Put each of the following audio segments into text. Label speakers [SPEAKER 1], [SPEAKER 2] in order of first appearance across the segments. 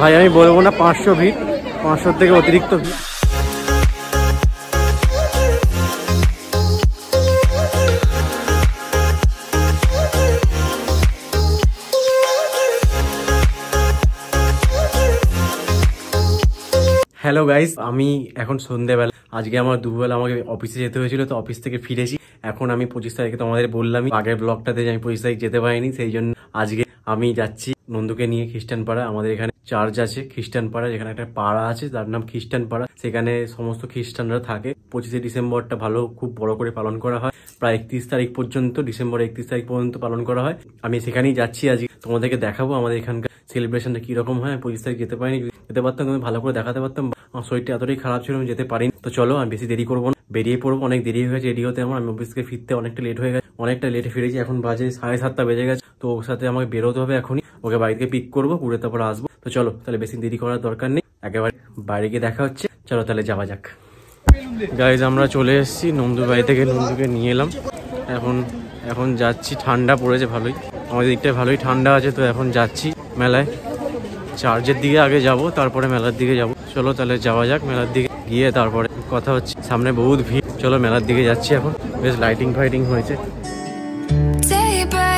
[SPEAKER 1] ভাই, আমি বলব না পাঁচশো ভিড়, পাঁচশোর থেকে অতিরিক্ত ভিড়। হ্যালো গাইস আমি এখন সন্ধেবেলা। আজকে আমার দুপুরবেলা আমাকে অফিসে যেতে হয়েছিল, তো অফিস থেকে ফিরেছি। এখন আমি পঁচিশ তারিখে তোমাদের বললামই, আগের ব্লগটাতে আমি পঁচিশ তারিখ যেতে পারিনি, সেই জন্য আজকে আমি যাচ্ছি। নন্দুকে নিয়ে খ্রিস্টান পাড়া আমাদের এখানে চার্চ আছে খ্রিস্টান পাড়া যেখানে একটা পাড়া আছে তার নাম খ্রিস্টান পাড়া সেখানে সমস্ত খ্রিস্টানরা থাকে। পঁচিশে ডিসেম্বরটা ভালো, খুব বড় করে পালন করা হয়। প্রায় একত্রিশ তারিখ পর্যন্ত, ডিসেম্বর একত্রিশ তারিখ পর্যন্ত পালন করা হয়। আমি সেখানেই যাচ্ছি আজকে তোমাদেরকে দেখাবো আমাদের এখানকার সেলিব্রেশনটা কীরকম হয়। পঁচিশ তারিখ যেতে পারিনি। যেতে পারতাম আমি ভালো করে দেখাতে পারতাম। আমার শরীরটা এতটাই খারাপ ছিল, আমি যেতে পারিনি। তো চলো, আমি বেশি দেরি করব না। বেরিয়ে পড়ব, অনেক দেরি হয়ে গেছে রেডি হতে আমার। আমি অফিস থেকে ফিরতে অনেকটা লেট হয়ে গেছে। অনেকটা লেটে ফিরেছি, এখন বাজে সাড়ে সাতটা বেজে গেছে। তো ওর সাথে আমাকে বেরোতে হবে এখনই। ওকে বাড়ি থেকে পিক করব, ঘুরে তারপর আসব। তো চলো, তাহলে বেশি দেরি করার দরকার নেই। একেবারে বাইরে গিয়ে দেখা হচ্ছে। চলো তাহলে যাওয়া যাক। গাইজ আমরা চলে এসেছি। নন্দুর বাড়ি থেকে নন্দুকে নিয়ে এলাম। এখন এখন যাচ্ছি। ঠান্ডা পড়েছে ভালোই। আমাদের দিকটায় ভালোই ঠান্ডা আছে, তো এখন যাচ্ছি মেলায়। চার্জের দিকে আগে যাব, তারপরে মেলার দিকে যাব। চলো তাহলে যাওয়া যাক মেলার দিকে। গিয়ে তারপরে কথা হচ্ছে। সামনে বহুত ভিড়। চলো মেলার দিকে যাচ্ছি এখন। বেশ লাইটিং ফাইটিং হয়েছে।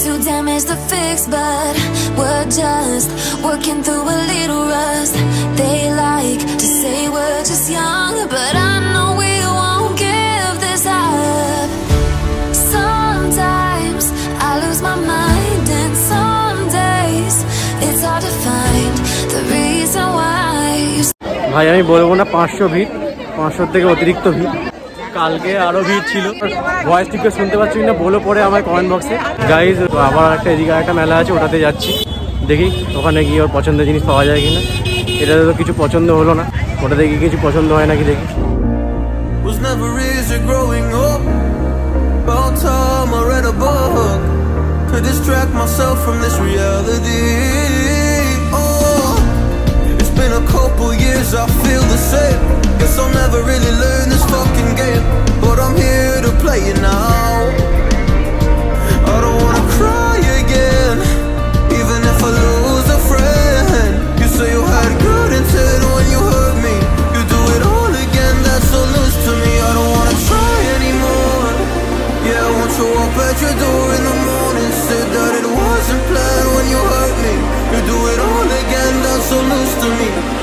[SPEAKER 2] too damaged to fix, but we're just working through a little rust. They like to say we're just young, but I know we won't give this up. Sometimes I lose my mind, and some days it's hard to find the reason why you
[SPEAKER 1] ভাই আমি বলবো না পাঁচশো ভিড় পাঁচশোর থেকে অতিরিক্ত ভিড় কালকে আরও ভিড় ছিল। ভয়েস ঠিক শুনতে পাচ্ছি না বলো পরে আমার কমেন্ট বক্সে গাইজ আবার একটা এদিকে একটা মেলা আছে ওটাতে যাচ্ছি। দেখি ওখানে গিয়ে ওর পছন্দের জিনিস পাওয়া যায় কিনা। এটাতে তো কিছু পছন্দ হলো না। ওটাতে গিয়ে কিছু পছন্দ হয় নাকি দেখি।
[SPEAKER 3] To myself from this reality. Oh, it's been a couple years, I Won't up at your door in the morning. Said that it wasn't planned when you hurt me. You do it all again, that's so loose to me.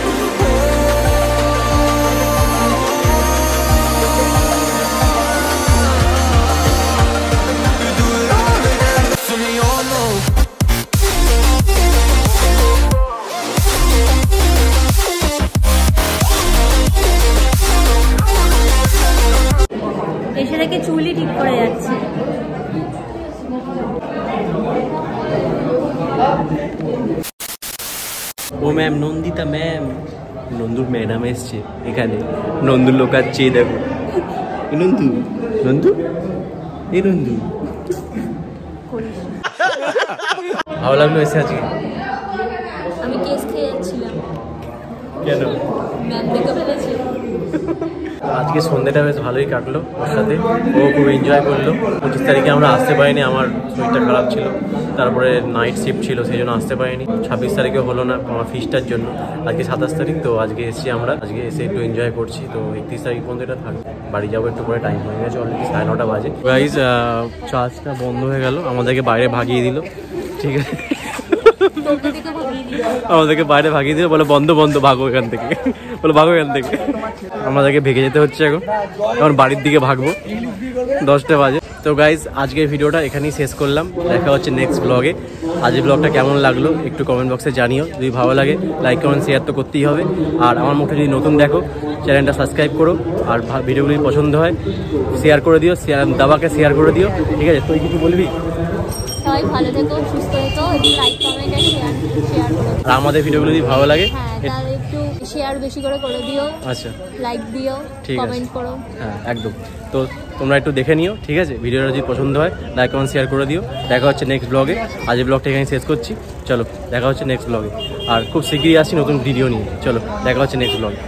[SPEAKER 1] Ma'am Nandita ma'am নন্দুর madam এসছে এখানে। নন্দুর লোকাচ্ছে এই দেখো। নন্দু নন্দু এ নন্দু ভালো লাগল এসে আজকে।
[SPEAKER 4] আমি case খেয়ে যাচ্ছিলাম
[SPEAKER 1] কেন?
[SPEAKER 4] ম্যাম দেখে ফেলেছে।
[SPEAKER 1] আজকে সন্ধ্যেটা বেশ ভালোই কাটলো ওর সাথে। ও খুব এনজয় করল। পঁচিশ তারিখে আমরা আসতে পারিনি, আমার শরীরটা খারাপ ছিল। তারপরে নাইট শিফট ছিল, সেই জন্য আসতে পারিনি। ছাব্বিশ তারিখে হলো না আমার ফিসটার জন্য। আজকে সাতাশ তারিখ, তো আজকে এসেছি আমরা। আজকে এসে একটু এনজয় করছি, তো একত্রিশ তারিখ পর্যন্ত এটা থাকবে বাড়ি যাব একটু পরে টাইম হয়ে গেছে অলরেডি সাড়ে নটা বাজে। চার্জটা বন্ধ হয়ে গেল, আমাদেরকে বাইরে ভাগিয়ে দিল। ঠিক আছে? আমাদেরকে বাইরে ভাগিয়ে দিল, বলে, বন্ধ বন্ধ, ভাগো এখান থেকে। বলে, ভাগো এখান থেকে। আমাদেরকে ভেঙে যেতে হচ্ছে এখন। এখন বাড়ির দিকে ভাগবো। দশটা বাজে। তো গাইজ আজকের ভিডিওটা এখানেই শেষ করলাম। দেখা হচ্ছে নেক্সট ব্লগে আজকের ব্লগটা কেমন লাগল একটু কমেন্ট বক্সে জানিও। যদি ভালো লাগে লাইক কমেন্ট শেয়ার তো করতেই হবে। আর আমার মুখে যদি নতুন দেখো চ্যানেলটা সাবস্ক্রাইব করো। আর ভিডিওগুলি পছন্দ হয় শেয়ার করে দিও। শেয়ার দাবাকে শেয়ার করে দিও। ঠিক আছে? তুই কিছু বলবি?
[SPEAKER 4] সবাই ভালো থেকো সুস্থ থেকো। লাইক কমেন্ট আর শেয়ার শেয়ার করো।
[SPEAKER 1] আর আমাদের ভিডিওগুলো যদি ভালো লাগে
[SPEAKER 4] হ্যাঁ তাহলে একটু শেয়ার বেশি করে করে দিও
[SPEAKER 1] আচ্ছা।
[SPEAKER 4] লাইক দিও। কমেন্ট করো।
[SPEAKER 1] হ্যাঁ একদম। তো তোমরা একটু দেখে নিও ঠিক আছে? ভিডিওটা যদি পছন্দ হয় লাইক কমেন্ট শেয়ার করে দিও। দেখা হচ্ছে নেক্সট ব্লগে আজ ব্লগটা এখানে শেষ করছি। চলো দেখা হচ্ছে নেক্সট ব্লগে আর খুব শীঘ্রই আসি নতুন ভিডিও নিয়ে। চলো দেখা হচ্ছে নেক্সট ব্লগে